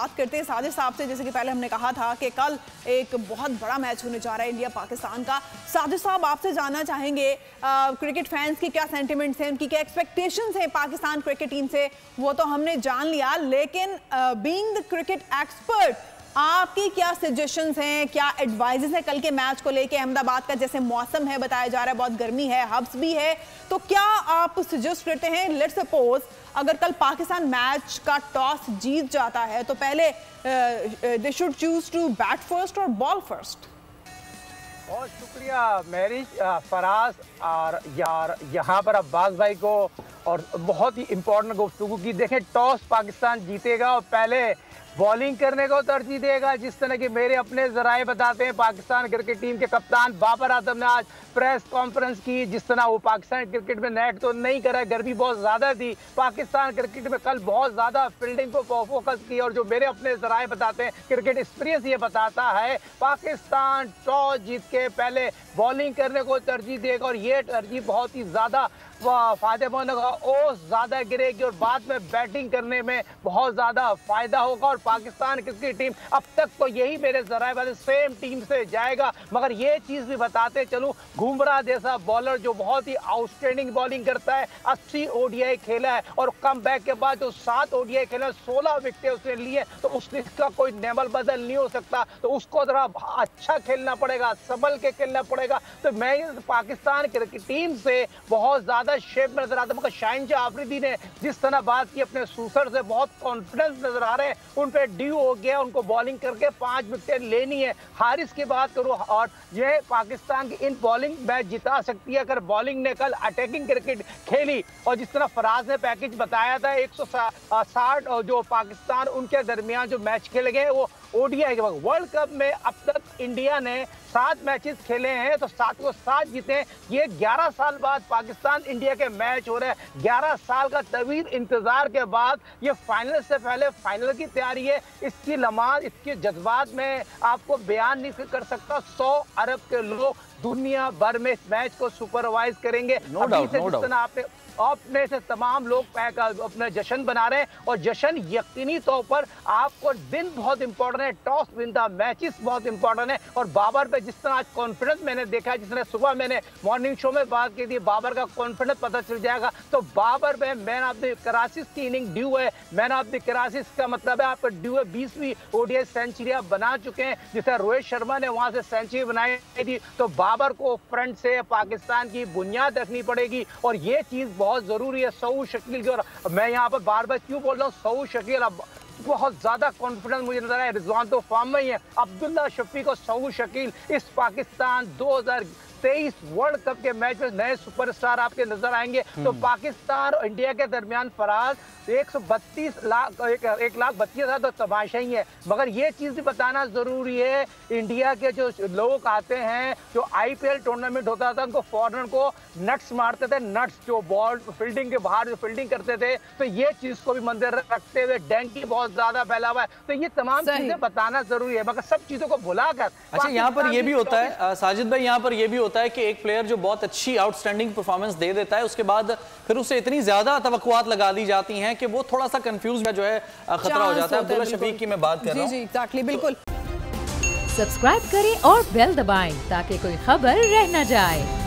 बात करते हैं साजिद साहब से जैसे कि पहले हमने कहा था कि कल एक बहुत बड़ा मैच होने जा रहा है इंडिया पाकिस्तान का। साजिद साहब आपसे जानना चाहेंगे आ, क्रिकेट फैंस की क्या सेंटिमेंट्स हैं उनकी क्या एक्सपेक्टेशंस हैं पाकिस्तान क्रिकेट टीम से? वो तो हमने जान लिया लेकिन बीइंग द क्रिकेट एक्सपर्ट आपकी क्या सजेशन हैं? क्या एडवाइजेस हैं कल के मैच को लेके? अहमदाबाद का जैसे मौसम है, बताया जा रहा है, बहुत गर्मी है हब्स भी है। तो क्या आप सजेस्ट करते हैं? लेट सपोज़ अगर कल पाकिस्तान मैच का टॉस जीत जाता है तो पहले they should choose to bat first और बॉल फ़र्स्ट बहुत शुक्रिया, मेरी फराज और यार, यहाँ पर अब्बास भाई को, और बहुत ही इम्पोर्टेंट गुफ्तु की। देखें टॉस पाकिस्तान जीतेगा, और पहले बॉलिंग करने को तरजीह देगा, जिस तरह के मेरे अपने जराए बताते हैं, पाकिस्तान क्रिकेट टीम के कप्तान बाबर आज़म ने आज प्रेस कॉन्फ्रेंस की, जिस तरह वो पाकिस्तान क्रिकेट में नेट तो नहीं करा, गर्मी बहुत ज़्यादा थी, पाकिस्तान क्रिकेट में कल बहुत ज़्यादा फील्डिंग को फोकस की, और जो मेरे अपने जराए बताते हैं, क्रिकेट एक्सपीरियंस ये बताता है, पाकिस्तान टॉस जीत के पहले बॉलिंग करने को तरजीह देगा, और ये तरजीह बहुत ही ज़्यादा फ़ायदेमंद होगा। ओ ज़्यादा गिरेगी और बाद में बैटिंग करने में बहुत ज़्यादा फ़ायदा होगा और पाकिस्तान क्रिकेट टीम अब तक तो यही मेरे जराए सेम टीम से जाएगा। मगर ये चीज़ भी बताते चलूँ, घुमरा जैसा बॉलर जो बहुत ही आउटस्टैंडिंग बॉलिंग करता है, अस्सी ओडीआई खेला है और कम बैक के बाद जो सात ओडीआई खेला है, सोलह विकेट उसने लिए तो उसका कोई नेमल बदल नहीं हो सकता। तो उसको जरा अच्छा खेलना पड़ेगा संभल के खेलना पड़ेगा। तो मैं पाकिस्तान क्रिकेट टीम से बहुत ज़्यादा ज़्यादा शेप में नज़र आता मगर शाइन शाह आफरीदी ने जिस तरह बात की अपने सूसर से, बहुत कॉन्फिडेंस नज़र आ रहे हैं। उन पर ड्यू हो गया, उनको बॉलिंग करके पाँच विकेट लेनी है। हारिस की बात करूँ, और यह पाकिस्तान की इन बॉलिंग मैच जिता सकती है। अगर बॉलिंग ने कल अटैकिंग क्रिकेट खेली, और जिस तरह फराज ने पैकेज बताया था, एक जो पाकिस्तान उनके दरमियान जो मैच खेले गए, वो ओडीआई के बाद वर्ल्ड कप में अब तक इंडिया ने सात मैचेस खेले हैं तो सात को सात जीते ये 11 साल बाद पाकिस्तान इंडिया के मैच हो रहे हैं। 11 साल का तवील इंतज़ार के बाद ये फाइनल से पहले फाइनल की तैयारी है। इसकी लमाज इसके जज्बात में आपको बयान नहीं कर सकता। सौ अरब के लोग दुनिया भर में इस मैच को सुपरवाइज करेंगे। No doubt, no doubt. आपने अपने से तमाम लोग अपने जश्न बना रहे हैं और जश्न यकीनी तौर पर आपको दिन बहुत इंपॉर्टेंट है टॉस विन मैचेस बहुत इंपॉर्टेंट है और बाबर पे जिस तरह आज कॉन्फिडेंस मैंने देखा है, जिस तरह सुबह मैंने मॉर्निंग शो में बात की थी, बाबर का कॉन्फिडेंस पता चल जाएगा। तो बाबर पे मैन ऑफ़ द कराचिस की इनिंग ड्यू है। मैन ऑफ़ द कराचिस का मतलब है आपका ड्यू है। बीसवीं ओडीआई सेंचुरी आप बना चुके हैं, जिस रोहित शर्मा ने वहाँ से सेंचुरी बनाई थी। तो बाबर को फ्रंट से पाकिस्तान की बुनियाद रखनी पड़ेगी और ये चीज़ बहुत ज़रूरी है, सऊ शकील की और मैं यहाँ पर बार बार क्यों बोल रहा हूँ, सऊ शकील? अब बहुत ज़्यादा कॉन्फिडेंस मुझे नज़र आया रिजवान तो फॉर्म में ही है। अब्दुल्ला शफीक और सऊ शकील। इस पाकिस्तान 2000 तेईस वर्ल्ड कप के मैच में नए सुपरस्टार आपके नज़र आएँगे। तो हम्म। पाकिस्तान और इंडिया के दरमियान फराज एक सौ बत्तीस लाख एक, एक लाख बत्तीस हज़ार तो तमाशा ही है। मगर ये चीज़ भी बताना ज़रूरी है इंडिया के जो लोग आते हैं जो आईपीएल टूर्नामेंट होता था उनको फॉरनर को नट्स मारते थे नट्स जो बॉल फील्डिंग के बाहर जो फील्डिंग करते थे तो ये चीज़ को भी मंदिर रखते हुए डेंकी बहुत ज़्यादा फैला हुआ है। तो ये तमाम चीज़ें बताना ज़रूरी है मगर सब चीज़ों को भुलाकर अच्छा यहाँ पर यह भी होता है साजिद भाई यहाँ पर यह भी होता होता है कि एक प्लेयर जो बहुत अच्छी आउटस्टैंडिंग परफॉर्मेंस दे देता है उसके बाद फिर उसे इतनी ज़्यादा तवक्कुआत लगा दी जाती हैं कि वो थोड़ा सा कंफ्यूज जो है खतरा हो जाता है। अब्दुल्ला शफीक की मैं बात कर रहा हूँ। एग्जैक्टली बिल्कुल। सब्सक्राइब करें और बेल दबाएँ ताकि कोई खबर रह न जाए।